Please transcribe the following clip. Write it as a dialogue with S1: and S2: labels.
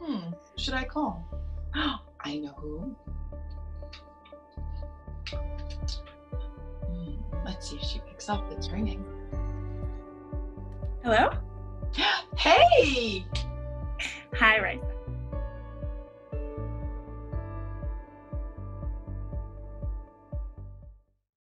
S1: Hmm, should I call? I know who. Hmm, let's see if she picks up. It's ringing.
S2: Hello?
S1: Hey!
S2: Hi, Rice.